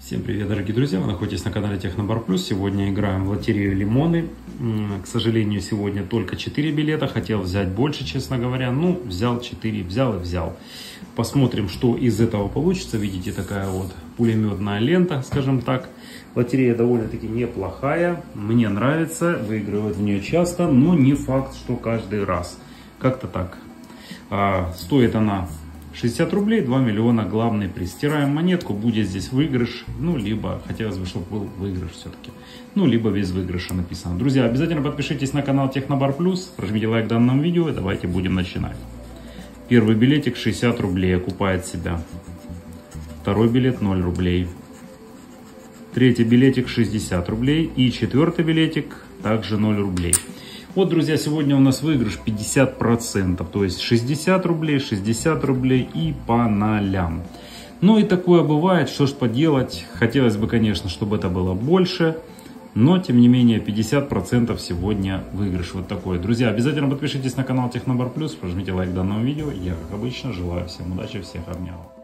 Всем привет, дорогие друзья! Вы находитесь на канале Технобар Плюс. Сегодня играем в лотерею Лимоны. К сожалению, сегодня только 4 билета. Хотел взять больше, честно говоря. Ну, взял 4, взял и взял. Посмотрим, что из этого получится. Видите, такая вот пулеметная лента, скажем так. Лотерея довольно-таки неплохая. Мне нравится, выигрывают в нее часто, но не факт, что каждый раз. Как-то так. А, стоит она 60 рублей, 2 миллиона, главный приз. Стираем монетку, будет здесь выигрыш, ну, либо, хотелось бы, чтобы был выигрыш все-таки. Ну, либо без выигрыша написано. Друзья, обязательно подпишитесь на канал Технобар Плюс, прожмите лайк данному видео и давайте будем начинать. Первый билетик 60 рублей окупает себя. Второй билет 0 рублей. Третий билетик 60 рублей. И четвертый билетик также 0 рублей. Вот, друзья, сегодня у нас выигрыш 50%, то есть 60 рублей, 60 рублей и по нолям. Ну и такое бывает, что ж поделать, хотелось бы, конечно, чтобы это было больше, но, тем не менее, 50% сегодня выигрыш вот такой. Друзья, обязательно подпишитесь на канал Технобар Плюс, прожмите лайк данному видео. Я, как обычно, желаю всем удачи, всех обнял.